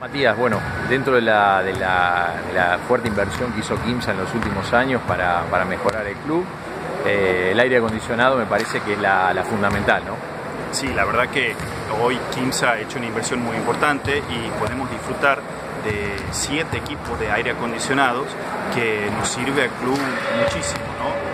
Matías, bueno, dentro de la, de la, fuerte inversión que hizo Kimsa en los últimos años para, para mejorar el club, eh, el aire acondicionado me parece que es la, la fundamental, ¿no? Sí, la verdad que hoy Kimsa ha hecho una inversión muy importante y podemos disfrutar de siete equipos de aire acondicionados que nos sirve al club muchísimo, ¿no?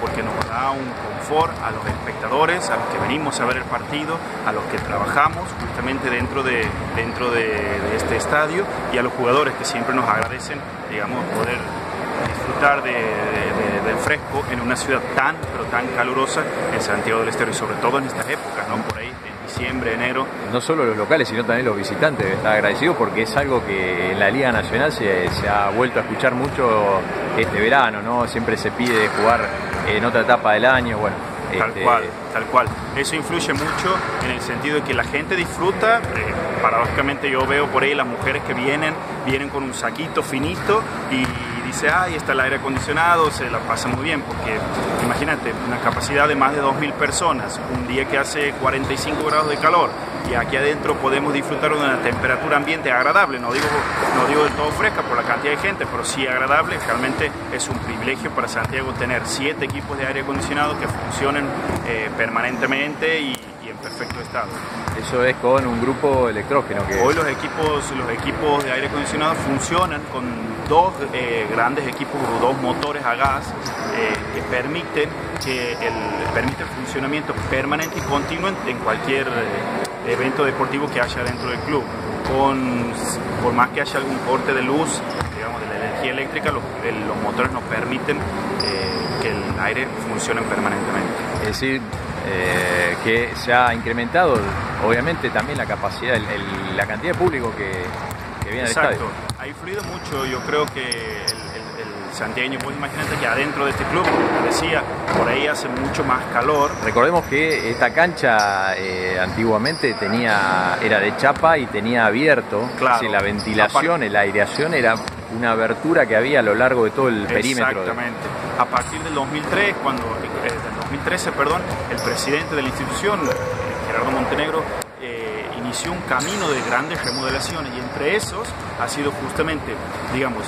Porque nos da un confort a los espectadores, a los que venimos a ver el partido, a los que trabajamos justamente dentro de, dentro de, este estadio y a los jugadores que siempre nos agradecen, digamos, poder disfrutar de, fresco en una ciudad tan, pero tan calurosa en Santiago del Estero y sobre todo en estas épocas, ¿no? Por ahí, en diciembre, enero. No solo los locales, sino también los visitantes están agradecidos porque es algo que en la Liga Nacional se, se ha vuelto a escuchar mucho este verano, ¿no? Siempre se pide jugar en otra etapa del año, bueno. Tal este, cual, tal cual. Eso influye mucho en el sentido de que la gente disfruta. Eh, paradójicamente yo veo por ahí las mujeres que vienen, vienen con un saquito finito y dice, ay, está el aire acondicionado, se la pasa muy bien, porque imagínate, una capacidad de más de 2.000 personas, un día que hace 45 grados de calor y aquí adentro podemos disfrutar de una temperatura ambiente agradable, no digo, no digo del todo fresca por la cantidad de gente, pero sí agradable, realmente es un privilegio para Santiago tener siete equipos de aire acondicionado que funcionen eh, permanentemente y, y en perfecto estado. Eso es con un grupo electrógeno que Hoy los equipos, los equipos de aire acondicionado funcionan con dos eh, grandes equipos, dos motores a gas eh, que permiten que el, permite el funcionamiento permanente y continuo en, en cualquier evento deportivo que haya dentro del club. Con, por más que haya algún corte de luz, digamos, de la energía eléctrica, los, el- los motores nos permiten eh, que el aire funcione permanentemente. Es decir, eh, que se ha incrementado, obviamente, también la capacidad, el- el- la cantidad de público que, que viene al Exacto. estadio. Ha influido mucho, yo creo que el santiagueño, pues imagínate que adentro de este club, como te decía, por ahí hace mucho más calor. Recordemos que esta cancha eh, antiguamente tenía era de chapa y tenía abierto, Claro. Sí, la ventilación, la aireación era una abertura que había a lo largo de todo el perímetro. de- Exactamente. A partir del 2003, cuando, eh, del 2013, perdón, el presidente de la institución, eh, Gerardo Montenegro, eh, inició un camino de grandes remodelaciones y entre esos ha sido justamente, digamos,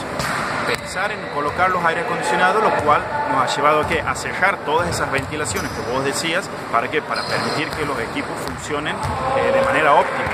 pensar en colocar los aire acondicionados, lo cual nos ha llevado a, ¿qué? a cerrar todas esas ventilaciones que vos decías, ¿para qué? Para permitir que los equipos funcionen eh, de manera óptima.